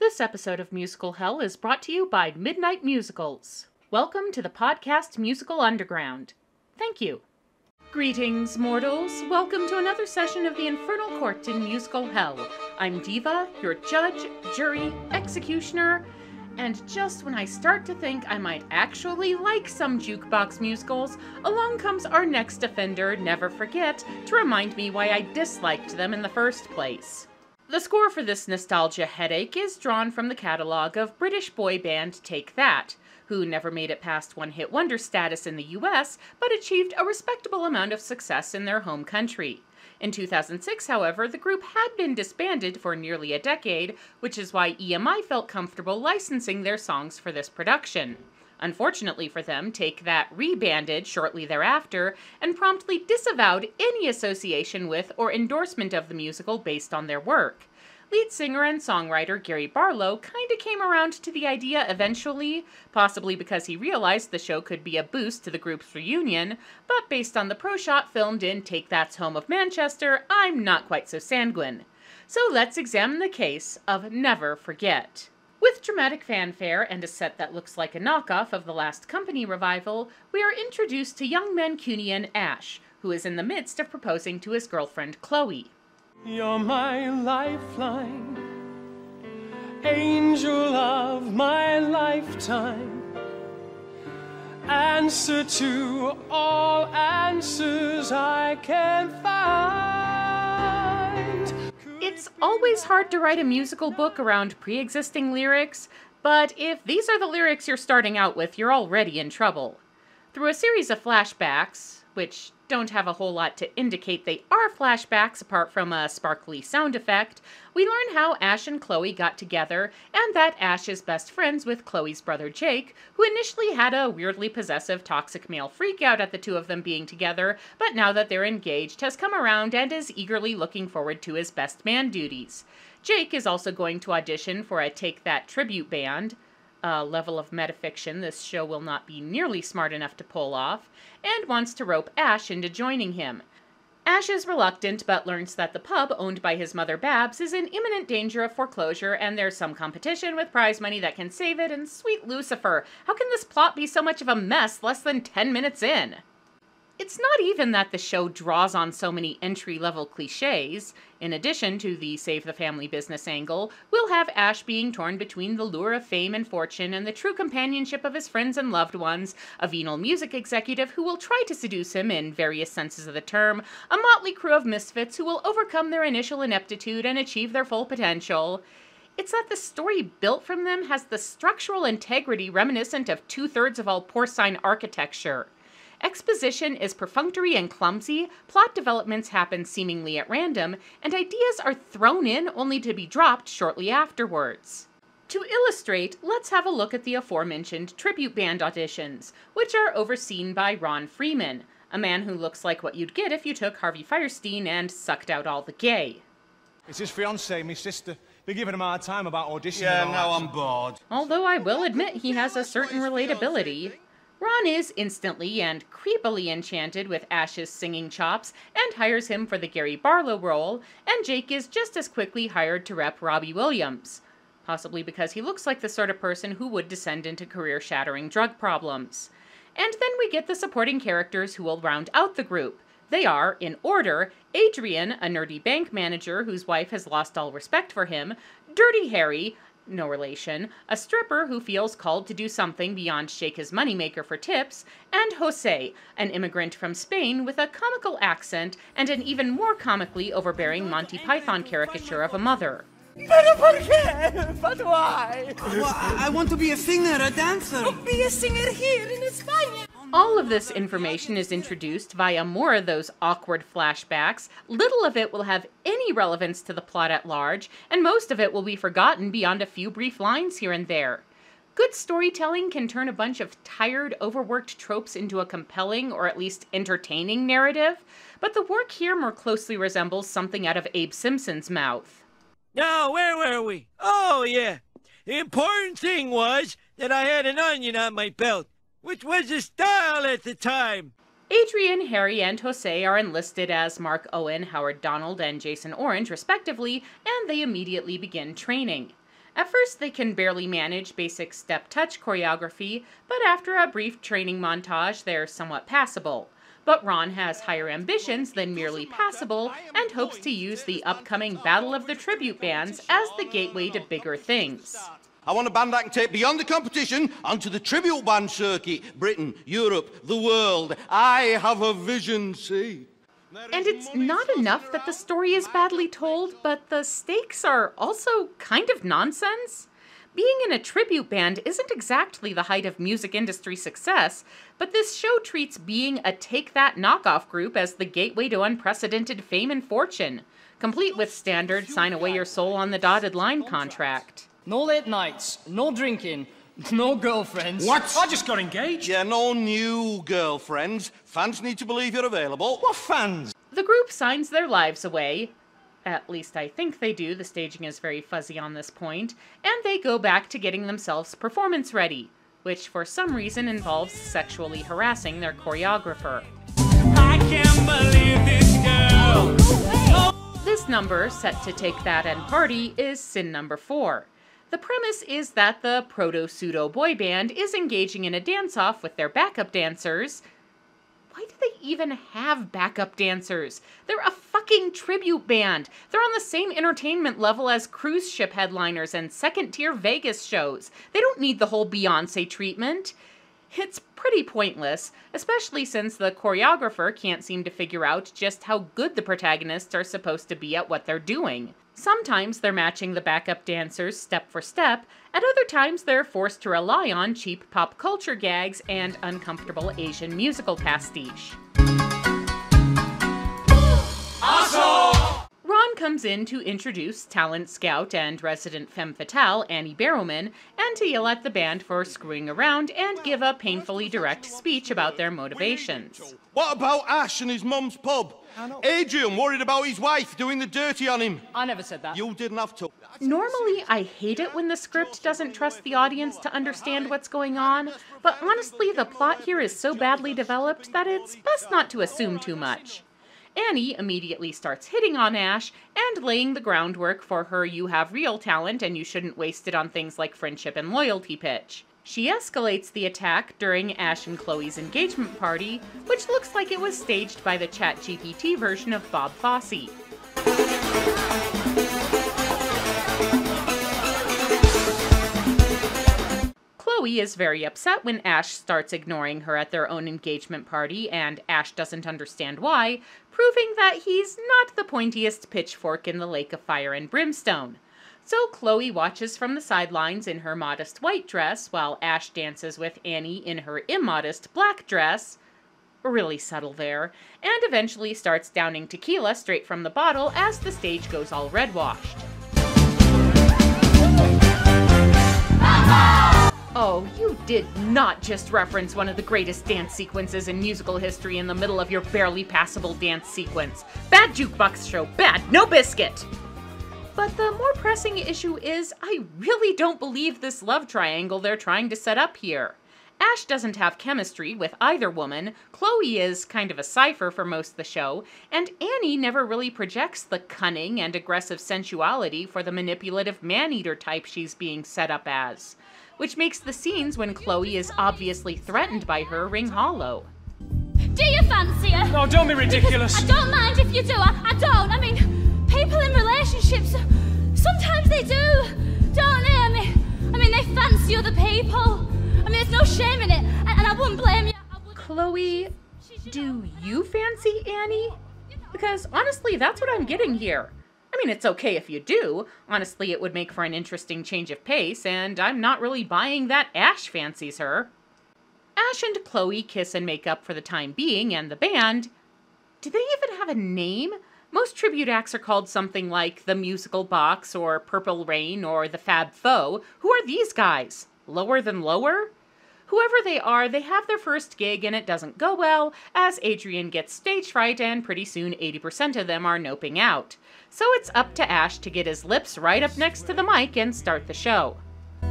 This episode of Musical Hell is brought to you by Midnight Musicals. Welcome to the podcast Musical Underground. Thank you. Greetings, mortals. Welcome to another session of the Infernal Court in Musical Hell. I'm Diva, your judge, jury, executioner, and just when I start to think I might actually like some jukebox musicals, along comes our next offender, Never Forget, to remind me why I disliked them in the first place. The score for this nostalgia headache is drawn from the catalog of British boy band Take That, who never made it past one hit wonder status in the US, but achieved a respectable amount of success in their home country. In 2006, however, the group had been disbanded for nearly a decade, which is why EMI felt comfortable licensing their songs for this production. Unfortunately for them, Take That rebanded shortly thereafter and promptly disavowed any association with or endorsement of the musical based on their work. Lead singer and songwriter Gary Barlow kinda came around to the idea eventually, possibly because he realized the show could be a boost to the group's reunion, but based on the pro shot filmed in Take That's Home of Manchester, I'm not quite so sanguine. So let's examine the case of Never Forget. With dramatic fanfare and a set that looks like a knockoff of the last Company revival, we are introduced to young Mancunian Ash, who is in the midst of proposing to his girlfriend Chloe. You're my lifeline, angel of my lifetime, answer to all answers I can find. It's always hard to write a musical book around pre existing lyrics, but if these are the lyrics you're starting out with, you're already in trouble. Through a series of flashbacks, which don't have a whole lot to indicate they are flashbacks apart from a sparkly sound effect, we learn how Ash and Chloe got together and that Ash is best friends with Chloe's brother Jake, who initially had a weirdly possessive toxic male freakout at the two of them being together, but now that they're engaged has come around and is eagerly looking forward to his best man duties. Jake is also going to audition for a Take That tribute band uh, level of metafiction this show will not be nearly smart enough to pull off, and wants to rope Ash into joining him. Ash is reluctant but learns that the pub owned by his mother Babs is in imminent danger of foreclosure and there's some competition with prize money that can save it and sweet Lucifer, how can this plot be so much of a mess less than 10 minutes in? It's not even that the show draws on so many entry level cliches. In addition to the save the family business angle, we'll have Ash being torn between the lure of fame and fortune and the true companionship of his friends and loved ones, a venal music executive who will try to seduce him in various senses of the term, a motley crew of misfits who will overcome their initial ineptitude and achieve their full potential. It's that the story built from them has the structural integrity reminiscent of two thirds of all porcine architecture. Exposition is perfunctory and clumsy, plot developments happen seemingly at random, and ideas are thrown in only to be dropped shortly afterwards. To illustrate, let's have a look at the aforementioned tribute band auditions, which are overseen by Ron Freeman, a man who looks like what you'd get if you took Harvey Fierstein and sucked out all the gay. It's his fiancée, my sister. Been giving him a hard time about auditioning. Yeah, and now that. I'm bored. Although I will admit he has a certain relatability. Ron is instantly and creepily enchanted with Ash's singing chops and hires him for the Gary Barlow role, and Jake is just as quickly hired to rep Robbie Williams, possibly because he looks like the sort of person who would descend into career shattering drug problems. And then we get the supporting characters who will round out the group. They are, in order, Adrian, a nerdy bank manager whose wife has lost all respect for him, Dirty Harry, no relation, a stripper who feels called to do something beyond shake his moneymaker for tips, and Jose, an immigrant from Spain with a comical accent and an even more comically overbearing Monty Python caricature of a mother. Pero por qué? But why? Well, I, I want to be a singer, a dancer. Oh, be a singer here in España. All of this information is introduced via more of those awkward flashbacks. Little of it will have any relevance to the plot at large, and most of it will be forgotten beyond a few brief lines here and there. Good storytelling can turn a bunch of tired, overworked tropes into a compelling or at least entertaining narrative, but the work here more closely resembles something out of Abe Simpson's mouth. Now, where were we? Oh, yeah. The important thing was that I had an onion on my belt, which was the style at the time. Adrian, Harry, and Jose are enlisted as Mark Owen, Howard Donald, and Jason Orange, respectively, and they immediately begin training. At first, they can barely manage basic step touch choreography, but after a brief training montage, they're somewhat passable. But Ron has higher ambitions than merely passable and hopes to use the upcoming Battle of the Tribute Bands as the gateway to bigger things. I want a band that can take beyond the competition onto the tribute band circuit. Britain, Europe, the world. I have a vision, see? And it's not enough that the story is badly told, but the stakes are also kind of nonsense. Being in a tribute band isn't exactly the height of music industry success, but this show treats being a take that knockoff group as the gateway to unprecedented fame and fortune, complete with standard sign away your soul on the dotted line contract. No late nights, no drinking, no girlfriends. What? I just got engaged. Yeah, no new girlfriends. Fans need to believe you're available. What fans? The group signs their lives away. At least I think they do, the staging is very fuzzy on this point, and they go back to getting themselves performance ready, which for some reason involves sexually harassing their choreographer. I can't believe this girl. This number, set to take that and party, is sin number four. The premise is that the proto pseudo boy band is engaging in a dance off with their backup dancers. Why do they even have backup dancers? They're a fucking tribute band. They're on the same entertainment level as cruise ship headliners and second tier Vegas shows. They don't need the whole Beyonce treatment. It's pretty pointless, especially since the choreographer can't seem to figure out just how good the protagonists are supposed to be at what they're doing. Sometimes they're matching the backup dancers step for step, at other times they're forced to rely on cheap pop culture gags and uncomfortable Asian musical pastiche. Comes in to introduce talent scout and resident femme fatale Annie Barrowman and to yell at the band for screwing around and give a painfully direct speech about their motivations. What about Ash and his mum's pub? Adrian worried about his wife doing the dirty on him. I never said that. You didn't have to. Normally, I hate it when the script doesn't trust the audience to understand what's going on, but honestly, the plot here is so badly developed that it's best not to assume too much. Annie immediately starts hitting on Ash and laying the groundwork for her you have real talent and you shouldn't waste it on things like friendship and loyalty pitch. She escalates the attack during Ash and Chloe's engagement party, which looks like it was staged by the ChatGPT version of Bob Fosse. Chloe is very upset when Ash starts ignoring her at their own engagement party, and Ash doesn't understand why, proving that he's not the pointiest pitchfork in the lake of fire and brimstone. So Chloe watches from the sidelines in her modest white dress while Ash dances with Annie in her immodest black dress. Really subtle there, and eventually starts downing tequila straight from the bottle as the stage goes all red washed. Oh, you did not just reference one of the greatest dance sequences in musical history in the middle of your barely passable dance sequence. Bad jukebox show, bad, no biscuit! But the more pressing issue is, I really don't believe this love triangle they're trying to set up here. Ash doesn't have chemistry with either woman, Chloe is kind of a cipher for most of the show, and Annie never really projects the cunning and aggressive sensuality for the manipulative man eater type she's being set up as which makes the scenes when Chloe is obviously threatened by her ring hollow. Do you fancy her? No, don't be ridiculous. I don't mind if you do. I, I don't. I mean, people in relationships, sometimes they do, don't they? I mean, I mean, they fancy other people. I mean, there's no shame in it, and, and I wouldn't blame you. Wouldn't- Chloe, do you fancy Annie? Because honestly, that's what I'm getting here. I mean, it's okay if you do. Honestly, it would make for an interesting change of pace, and I'm not really buying that Ash fancies her. Ash and Chloe kiss and make up for the time being, and the band. Do they even have a name? Most tribute acts are called something like the Musical Box, or Purple Rain, or the Fab Faux. Who are these guys? Lower than lower? Whoever they are, they have their first gig and it doesn't go well, as Adrian gets stage fright and pretty soon 80% of them are noping out. So it's up to Ash to get his lips right up next to the mic and start the show.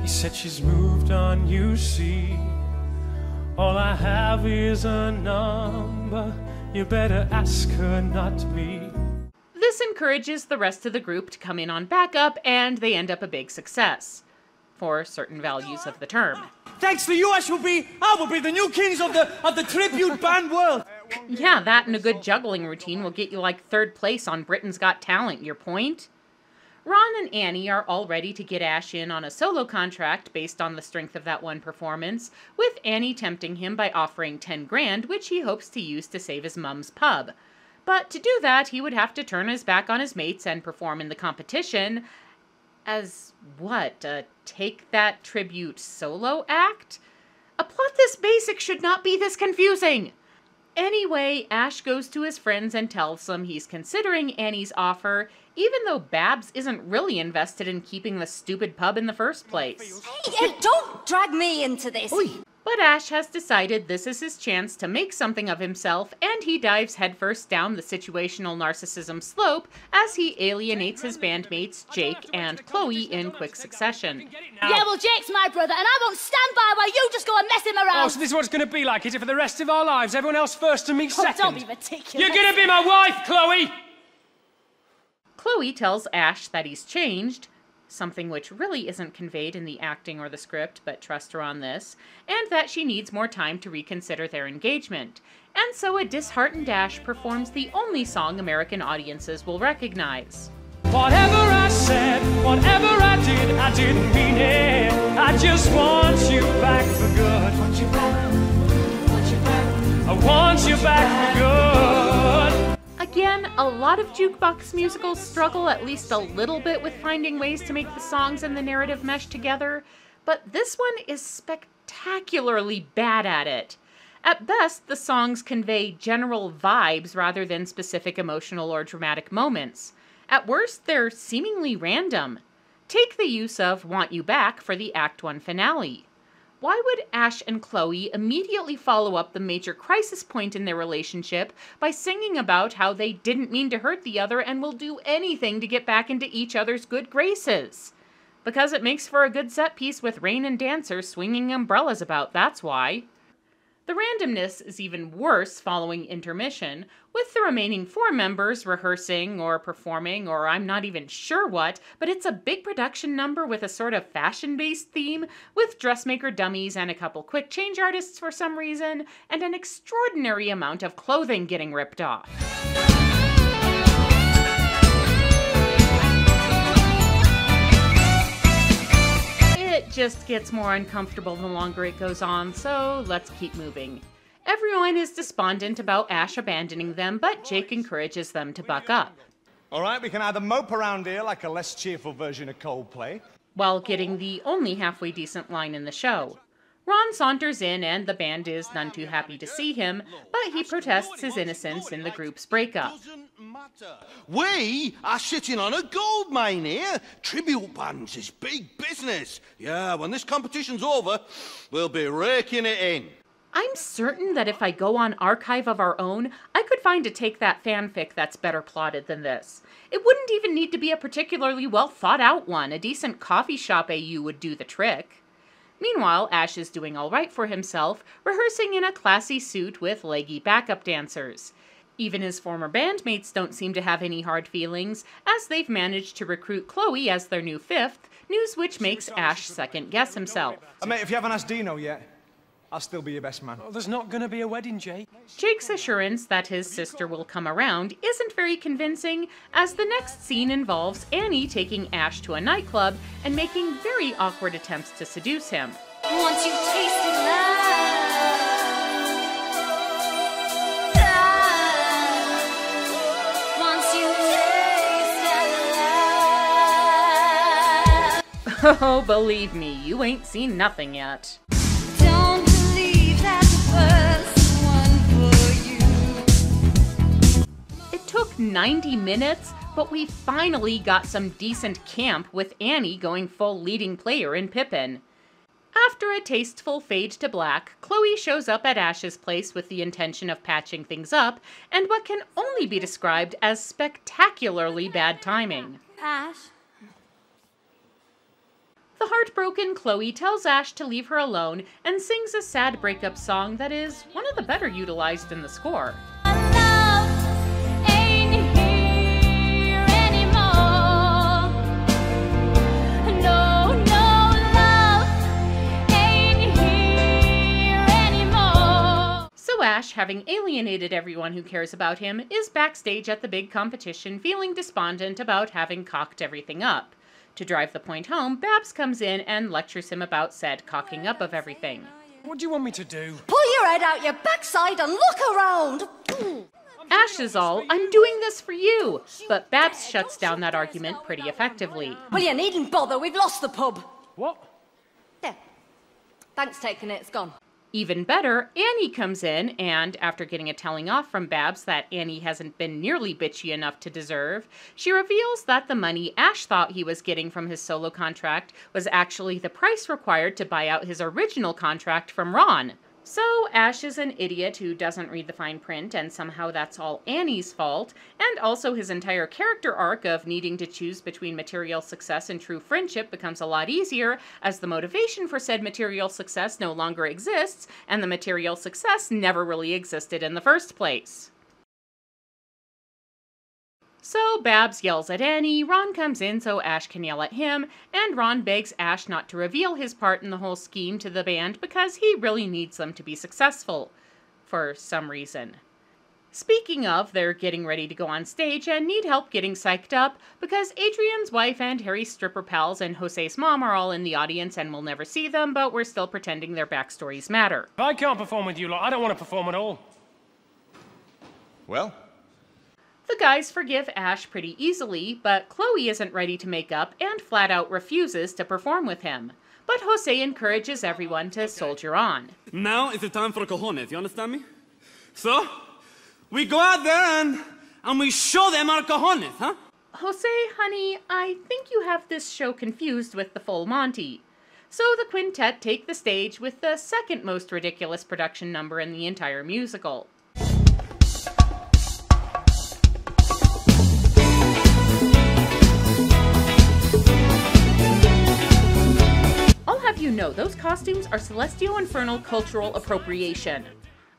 He said she's moved on, you see. All I have is a number. You better ask her, not me. This This encourages the rest of the group to come in on backup, and they end up a big success. For certain values of the term. Thanks to you, I shall be. I will be the new kings of the of the tribute band world. Yeah, that and a good juggling routine will get you like third place on Britain's Got Talent, your point? Ron and Annie are all ready to get Ash in on a solo contract based on the strength of that one performance, with Annie tempting him by offering 10 grand, which he hopes to use to save his mum's pub. But to do that, he would have to turn his back on his mates and perform in the competition. As what? A Take That Tribute solo act? A plot this basic should not be this confusing! Anyway, Ash goes to his friends and tells them he's considering Annie's offer, even though Babs isn't really invested in keeping the stupid pub in the first place. Hey, don't drag me into this. But Ash has decided this is his chance to make something of himself, and he dives headfirst down the situational narcissism slope as he alienates his bandmates Jake and Chloe in quick succession. Yeah, well, Jake's my brother, and I won't stand by while you just go and mess him around. Oh, so this is what it's going to be like, is it, for the rest of our lives? Everyone else first and me second. Oh, don't be ridiculous. You're going to be my wife, Chloe! Chloe tells Ash that he's changed, something which really isn't conveyed in the acting or the script, but trust her on this, and that she needs more time to reconsider their engagement. And so a disheartened Ash performs the only song American audiences will recognize. Whatever I said, whatever I did, I didn't mean it. I just want you back for good. Back, want you back. I want you back for good. Again, a lot of jukebox musicals struggle at least a little bit with finding ways to make the songs and the narrative mesh together, but this one is spectacularly bad at it. At best, the songs convey general vibes rather than specific emotional or dramatic moments. At worst, they're seemingly random. Take the use of Want You Back for the Act 1 finale. Why would Ash and Chloe immediately follow up the major crisis point in their relationship by singing about how they didn't mean to hurt the other and will do anything to get back into each other's good graces? Because it makes for a good set piece with rain and dancers swinging umbrellas about, that's why. The randomness is even worse following intermission, with the remaining four members rehearsing or performing or I'm not even sure what, but it's a big production number with a sort of fashion based theme, with dressmaker dummies and a couple quick change artists for some reason, and an extraordinary amount of clothing getting ripped off. It just gets more uncomfortable the longer it goes on, so let's keep moving. Everyone is despondent about Ash abandoning them, but Jake encourages them to buck up. All right, we can either mope around here like a less cheerful version of Coldplay, while getting the only halfway decent line in the show. Ron saunters in, and the band is none too happy to see him, but he protests his innocence in the group's breakup. We are sitting on a gold mine here. Tribute bands is big business. Yeah, when this competition's over, we'll be raking it in. I'm certain that if I go on Archive of Our Own, I could find a Take That fanfic that's better plotted than this. It wouldn't even need to be a particularly well thought out one. A decent coffee shop AU would do the trick. Meanwhile, Ash is doing all right for himself, rehearsing in a classy suit with leggy backup dancers. Even his former bandmates don't seem to have any hard feelings, as they've managed to recruit Chloe as their new fifth, news which makes Ash second guess himself. Uh, mate, if you haven't asked Dino yet, I'll still be your best man. Oh, there's not going to be a wedding, Jake. Jake's assurance that his sister will come around isn't very convincing, as the next scene involves Annie taking Ash to a nightclub and making very awkward attempts to seduce him. Once you tasted love, love. Once you tasted love. Oh, believe me, you ain't seen nothing yet. 90 minutes, but we finally got some decent camp with Annie going full leading player in Pippin. After a tasteful fade to black, Chloe shows up at Ash's place with the intention of patching things up, and what can only be described as spectacularly bad timing. Ash, The heartbroken Chloe tells Ash to leave her alone and sings a sad breakup song that is one of the better utilized in the score. Ash, having alienated everyone who cares about him, is backstage at the big competition feeling despondent about having cocked everything up. To drive the point home, Babs comes in and lectures him about said cocking up of everything. What do you want me to do? Pull your head out your backside and look around. Ash is all, I'm doing this for you. But Babs shuts down that argument pretty effectively. Well, you needn't bother. We've lost the pub. What? There. Thanks taking it. It's gone. Even better, Annie comes in and, after getting a telling off from Babs that Annie hasn't been nearly bitchy enough to deserve, she reveals that the money Ash thought he was getting from his solo contract was actually the price required to buy out his original contract from Ron. So, Ash is an idiot who doesn't read the fine print, and somehow that's all Annie's fault, and also his entire character arc of needing to choose between material success and true friendship becomes a lot easier as the motivation for said material success no longer exists, and the material success never really existed in the first place. So Babs yells at Annie, Ron comes in so Ash can yell at him, and Ron begs Ash not to reveal his part in the whole scheme to the band because he really needs them to be successful. For some reason. Speaking of, they're getting ready to go on stage and need help getting psyched up because Adrian's wife and Harry's stripper pals and Jose's mom are all in the audience and we'll never see them, but we're still pretending their backstories matter. If I can't perform with you lot, I don't want to perform at all. Well, The guys forgive Ash pretty easily, but Chloe isn't ready to make up and flat out refuses to perform with him. But Jose encourages everyone to soldier on. Now is the time for cojones, you understand me? So, we go out there and, and we show them our cojones, huh? Jose, honey, I think you have this show confused with the full Monty. So the quintet take the stage with the second most ridiculous production number in the entire musical. Know, those costumes are Celestial Infernal cultural appropriation.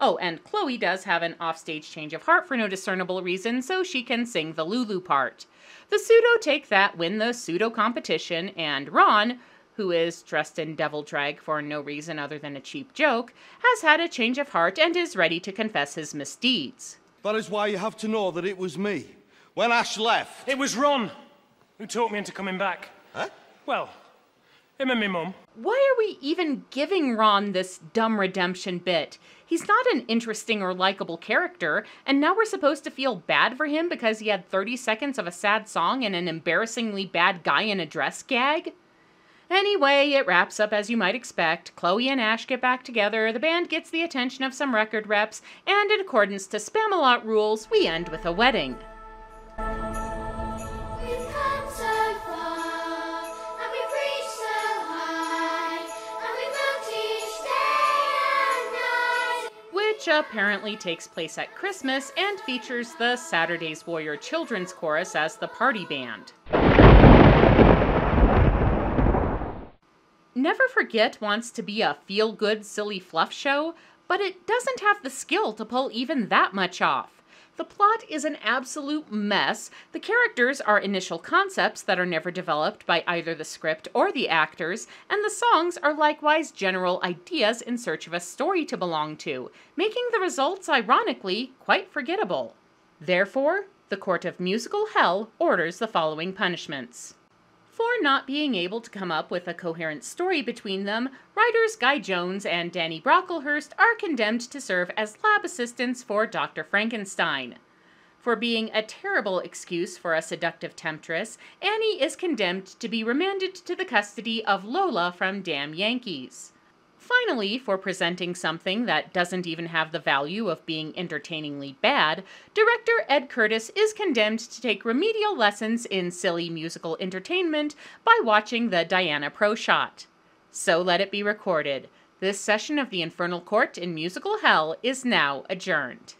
Oh, and Chloe does have an offstage change of heart for no discernible reason, so she can sing the Lulu part. The pseudo take that, win the pseudo competition, and Ron, who is dressed in devil drag for no reason other than a cheap joke, has had a change of heart and is ready to confess his misdeeds. That is why you have to know that it was me. When Ash left. It was Ron who talked me into coming back. Huh? Well, him and me mum. Why are we even giving Ron this dumb redemption bit? He's not an interesting or likable character, and now we're supposed to feel bad for him because he had 30 seconds of a sad song and an embarrassingly bad guy in a dress gag? Anyway, it wraps up as you might expect. Chloe and Ash get back together, the band gets the attention of some record reps, and in accordance to Spamalot rules, we end with a wedding. Which apparently takes place at Christmas and features the Saturday's Warrior Children's Chorus as the party band. Never Forget wants to be a feel good, silly fluff show, but it doesn't have the skill to pull even that much off. The plot is an absolute mess. The characters are initial concepts that are never developed by either the script or the actors, and the songs are likewise general ideas in search of a story to belong to, making the results, ironically, quite forgettable. Therefore, the Court of Musical Hell orders the following punishments. For not being able to come up with a coherent story between them, writers Guy Jones and Danny Brocklehurst are condemned to serve as lab assistants for Dr. Frankenstein. For being a terrible excuse for a seductive temptress, Annie is condemned to be remanded to the custody of Lola from Damn Yankees. Finally, for presenting something that doesn't even have the value of being entertainingly bad, director Ed Curtis is condemned to take remedial lessons in silly musical entertainment by watching the Diana Pro Shot. So let it be recorded. This session of the Infernal Court in Musical Hell is now adjourned.